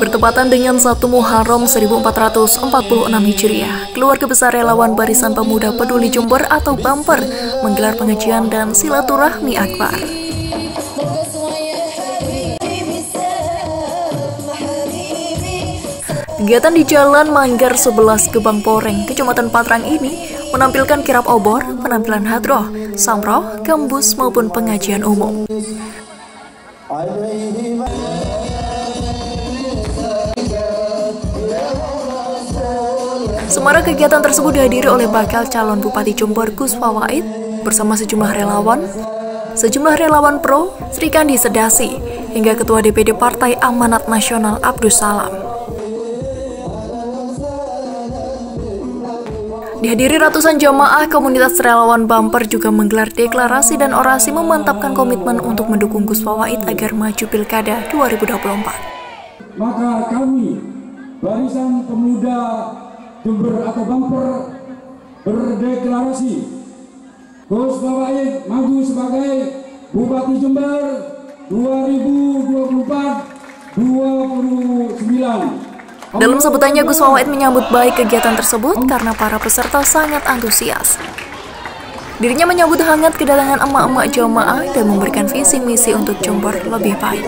Bertepatan dengan 1 Muharram 1446 Hijriah, keluarga besar relawan Barisan Pemuda Peduli Jember atau Bumper menggelar pengajian dan silaturahmi akbar. Kegiatan di Jalan Manggar 11 Gebang Poreng, Kecamatan Patrang ini menampilkan kirap obor, penampilan hadroh, samroh, gambus maupun pengajian umum. Semara kegiatan tersebut dihadiri oleh bakal calon Bupati Jember Gus Fawaid bersama sejumlah relawan, sejumlah relawan pro, Sri Kandi Sedasi, hingga Ketua DPD Partai Amanat Nasional Abdus Salam. Dihadiri ratusan jamaah, komunitas relawan Bumper juga menggelar deklarasi dan orasi memantapkan komitmen untuk mendukung Gus Fawaid agar maju Pilkada 2024. Maka kami, Barisan Pemuda Jember atau Bumper berdeklarasi Gus Fawaid maju sebagai Bupati Jember 2024 29 dalam sebutannya, Gus Fawaid menyambut baik kegiatan tersebut karena para peserta sangat antusias. Dirinya menyambut hangat kedatangan emak-emak jamaah dan memberikan visi misi untuk Jember lebih baik.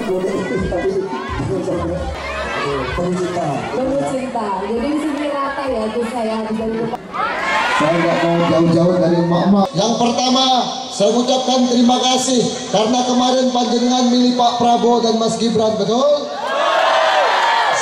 Saya nggak mau jauh-jauh dari emak-emak. Yang pertama, saya ucapkan terima kasih karena kemarin panjenengan milih Pak Prabowo dan Mas Gibran, betul?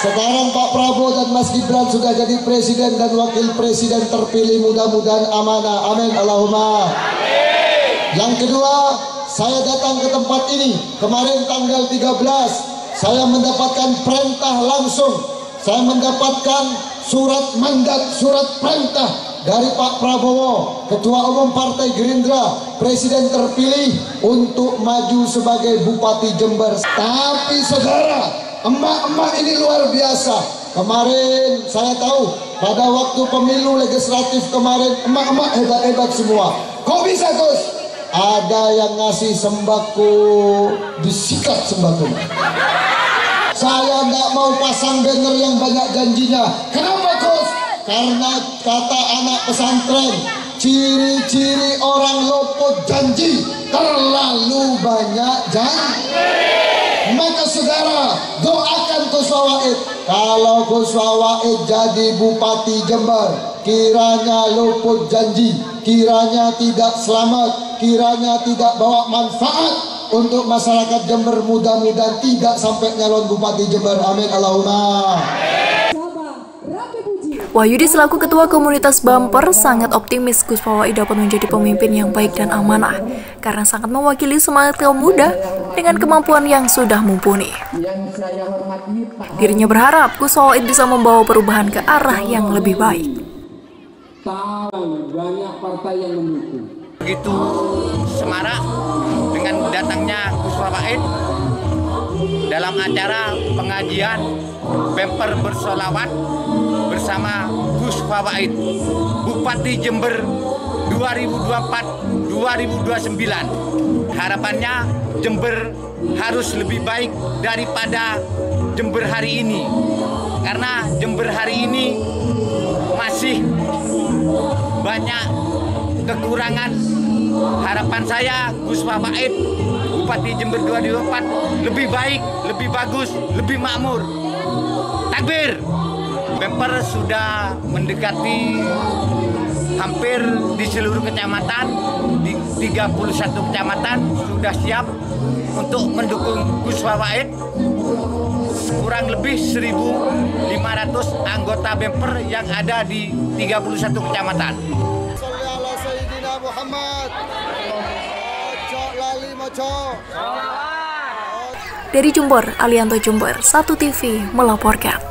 Sekarang Pak Prabowo dan Mas Gibran sudah jadi presiden dan wakil presiden terpilih mudah-mudahan amanah. Amin. Allahumma. Amin. Yang kedua, saya datang ke tempat ini kemarin tanggal 13 saya mendapatkan perintah langsung. Saya mendapatkan surat mandat, surat perintah dari Pak Prabowo, Ketua Umum Partai Gerindra, Presiden terpilih untuk maju sebagai Bupati Jember. Tapi saudara, emak-emak ini luar biasa kemarin saya tahu pada waktu pemilu legislatif kemarin emak-emak hebat-hebat semua kok bisa Gus ada yang ngasih sembako disikat sembako saya nggak mau pasang banner yang banyak janjinya. Kenapa Gus karena kata anak pesantren ciri-ciri orang lopot janji terlalu banyak janji. Maka saudara doakan Gus Wawaid kalau Gus Wawaid jadi Bupati Jember kiranya luput janji kiranya tidak selamat kiranya tidak bawa manfaat untuk masyarakat Jember mudah-mudahan tidak sampai nyalon Bupati Jember amin Allahumma Wahyudi selaku ketua komunitas Bumper sangat optimis Gus Fawaid dapat menjadi pemimpin yang baik dan amanah karena sangat mewakili semangat kaum muda dengan kemampuan yang sudah mumpuni. Dirinya berharap Gus Fawaid bisa membawa perubahan ke arah yang lebih baik. Tahu banyak partai yang mendukung. Begitu semarak dengan datangnya Gus Fawaid dalam acara pengajian bumper bersolawat bersama Gus Fawaid Bupati Jember 2024-2029 harapannya Jember harus lebih baik daripada Jember hari ini. Karena Jember hari ini masih banyak kekurangan harapan saya Gus Fawaid Bupati Jember 2024 lebih baik, lebih bagus, lebih makmur. Takbir! Bemper sudah mendekati hampir di seluruh kecamatan, di 31 kecamatan sudah siap untuk mendukung Gus Fawaid. Kurang lebih 1.500 anggota Bemper yang ada di 31 kecamatan. Dari Jember, Alianto Jember, Satu TV melaporkan.